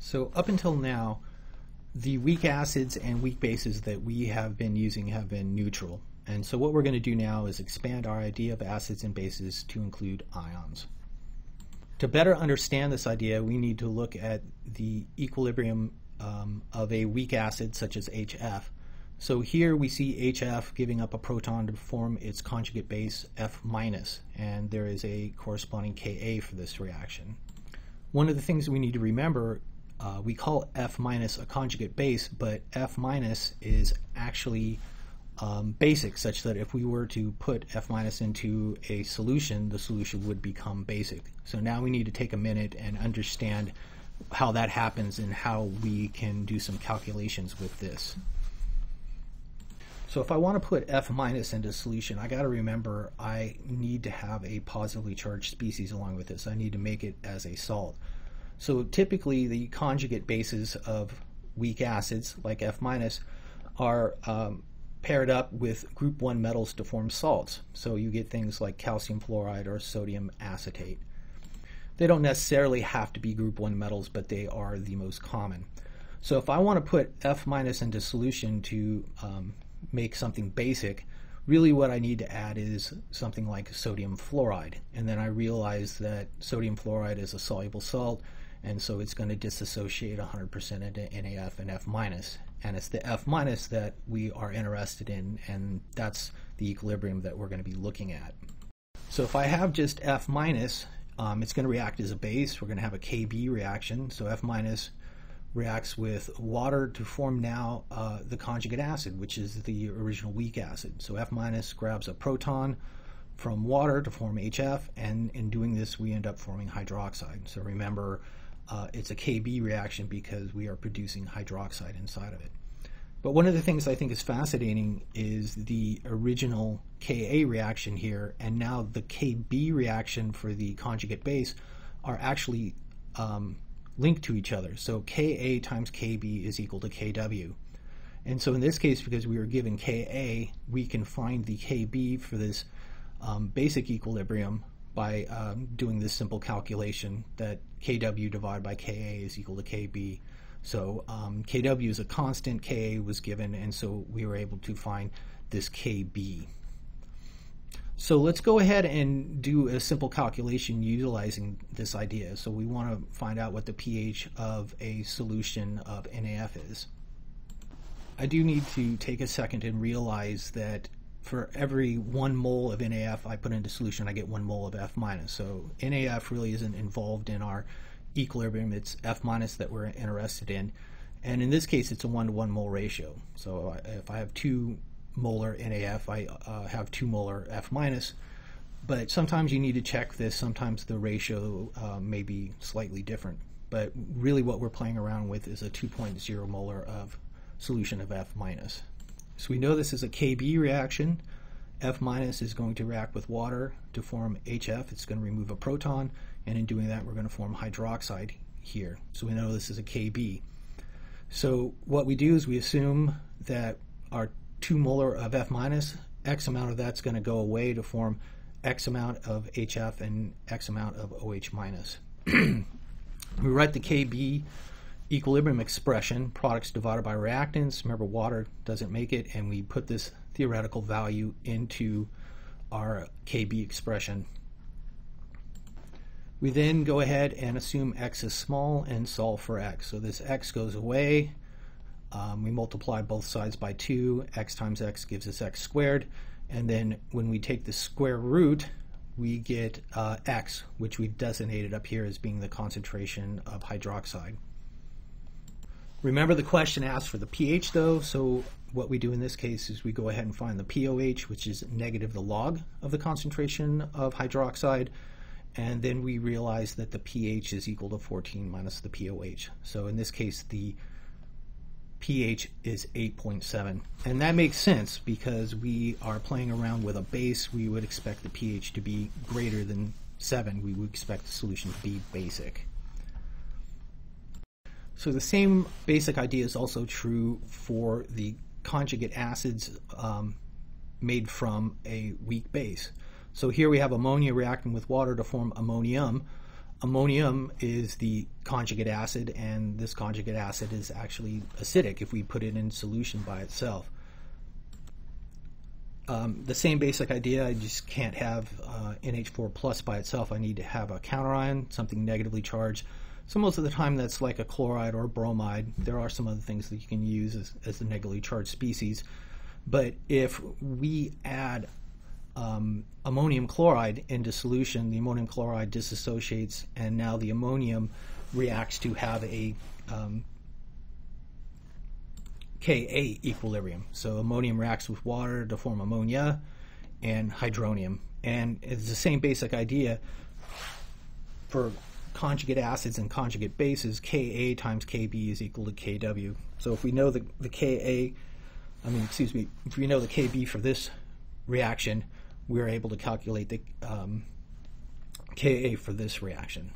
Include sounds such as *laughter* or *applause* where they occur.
So up until now, the weak acids and weak bases that we have been using have been neutral. And so what we're going to do now is expand our idea of acids and bases to include ions. To better understand this idea, we need to look at the equilibrium um, of a weak acid such as HF. So here we see HF giving up a proton to form its conjugate base F minus, and there is a corresponding Ka for this reaction. One of the things we need to remember uh, we call F minus a conjugate base, but F minus is actually um, basic, such that if we were to put F minus into a solution, the solution would become basic. So now we need to take a minute and understand how that happens and how we can do some calculations with this. So if I want to put F minus into solution, I got to remember I need to have a positively charged species along with this. I need to make it as a salt. So typically the conjugate bases of weak acids like F minus are um, paired up with group 1 metals to form salts. So you get things like calcium fluoride or sodium acetate. They don't necessarily have to be group 1 metals, but they are the most common. So if I want to put F minus into solution to um, make something basic, really what I need to add is something like sodium fluoride. And then I realize that sodium fluoride is a soluble salt and so it's going to disassociate 100% into NAF and F minus, and it's the F minus that we are interested in, and that's the equilibrium that we're going to be looking at. So if I have just F minus, um, it's going to react as a base. We're going to have a KB reaction. So F minus reacts with water to form now uh, the conjugate acid, which is the original weak acid. So F minus grabs a proton from water to form HF, and in doing this, we end up forming hydroxide. So remember, uh, it's a KB reaction because we are producing hydroxide inside of it. But one of the things I think is fascinating is the original Ka reaction here, and now the Kb reaction for the conjugate base are actually um, linked to each other. So Ka times Kb is equal to Kw. And so in this case, because we were given Ka, we can find the Kb for this um, basic equilibrium by um, doing this simple calculation that kW divided by Ka is equal to Kb. So um, Kw is a constant, Ka was given, and so we were able to find this Kb. So let's go ahead and do a simple calculation utilizing this idea. So we want to find out what the pH of a solution of NaF is. I do need to take a second and realize that for every one mole of NaF I put into solution, I get one mole of F minus. So NaF really isn't involved in our equilibrium. It's F minus that we're interested in. And in this case, it's a one to one mole ratio. So if I have two molar NaF, I uh, have two molar F minus. But sometimes you need to check this. Sometimes the ratio uh, may be slightly different. But really, what we're playing around with is a 2.0 molar of solution of F minus. So we know this is a Kb reaction. F minus is going to react with water to form HF. It's going to remove a proton, and in doing that, we're going to form hydroxide here. So we know this is a Kb. So what we do is we assume that our 2 molar of F minus, X amount of that's going to go away to form X amount of HF and X amount of OH minus. *clears throat* we write the Kb equilibrium expression, products divided by reactants. Remember, water doesn't make it, and we put this theoretical value into our Kb expression. We then go ahead and assume x is small and solve for x. So this x goes away. Um, we multiply both sides by 2. x times x gives us x squared. And then when we take the square root, we get uh, x, which we've designated up here as being the concentration of hydroxide. Remember the question asked for the pH though, so what we do in this case is we go ahead and find the pOH, which is negative the log of the concentration of hydroxide, and then we realize that the pH is equal to 14 minus the pOH. So in this case, the pH is 8.7. And that makes sense because we are playing around with a base. We would expect the pH to be greater than 7. We would expect the solution to be basic. So the same basic idea is also true for the conjugate acids um, made from a weak base. So here we have ammonia reacting with water to form ammonium. ammonium is the conjugate acid, and this conjugate acid is actually acidic if we put it in solution by itself. Um, the same basic idea, I just can't have uh, NH4 plus by itself. I need to have a counterion, something negatively charged. So most of the time that's like a chloride or a bromide. There are some other things that you can use as, as the negatively charged species. But if we add um, ammonium chloride into solution, the ammonium chloride disassociates, and now the ammonium reacts to have a um, Ka equilibrium. So ammonium reacts with water to form ammonia and hydronium. And it's the same basic idea for conjugate acids and conjugate bases. Ka times Kb is equal to Kw. So if we know the, the Ka, I mean, excuse me, if we know the Kb for this reaction, we're able to calculate the um, Ka for this reaction.